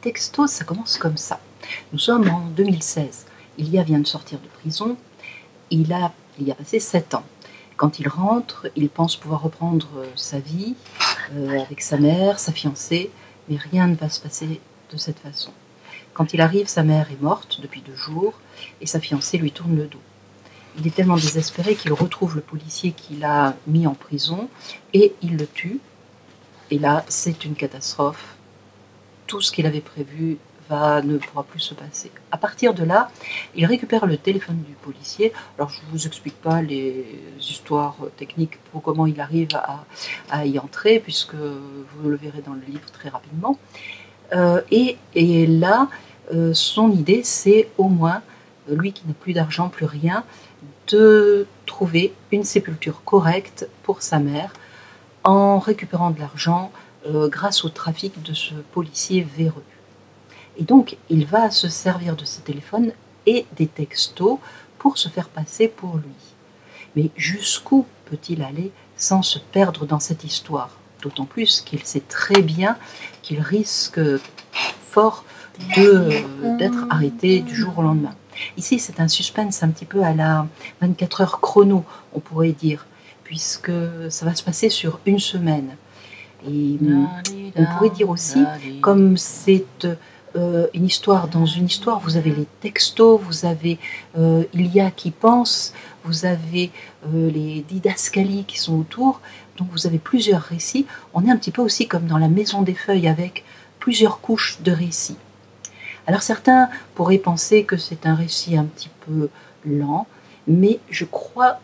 textos, ça commence comme ça. Nous sommes en 2016. Ilia vient de sortir de prison. Il, a, il y a passé sept ans. Quand il rentre, il pense pouvoir reprendre euh, sa vie euh, avec sa mère, sa fiancée, mais rien ne va se passer de cette façon. Quand il arrive, sa mère est morte depuis deux jours et sa fiancée lui tourne le dos. Il est tellement désespéré qu'il retrouve le policier qu'il a mis en prison et il le tue. Et là, c'est une catastrophe. Tout ce qu'il avait prévu va, ne pourra plus se passer. À partir de là, il récupère le téléphone du policier. Alors, je ne vous explique pas les histoires techniques pour comment il arrive à, y entrer, puisque vous le verrez dans le livre très rapidement. Euh, et, là, euh, son idée, c'est au moins, lui qui n'a plus d'argent, plus rien, de trouver une sépulture correcte pour sa mère en récupérant de l'argent euh, grâce au trafic de ce policier véreux. Et donc, il va se servir de ses téléphones et des textos pour se faire passer pour lui. Mais jusqu'où peut-il aller sans se perdre dans cette histoire? D'autant plus qu'il sait très bien qu'il risque fort d'être arrêté du jour au lendemain. Ici, c'est un suspense un petit peu à la 24 heures chrono, on pourrait dire, puisque ça va se passer sur une semaine. Et on pourrait dire aussi, comme c'est euh, une histoire dans une histoire, vous avez les textos, vous avez euh, il y a qui pense, vous avez euh, les didascalies qui sont autour, donc vous avez plusieurs récits. On est un petit peu aussi comme dans la maison des feuilles avec plusieurs couches de récits. Alors certains pourraient penser que c'est un récit un petit peu lent, mais je crois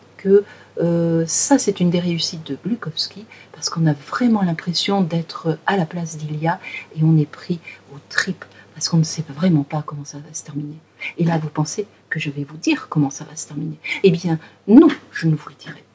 euh, ça c'est une des réussites de Glukowski, parce qu'on a vraiment l'impression d'être à la place d'Ilia et on est pris aux tripes, parce qu'on ne sait vraiment pas comment ça va se terminer. Et là, vous pensez que je vais vous dire comment ça va se terminer Eh bien, non, je ne vous le dirai pas.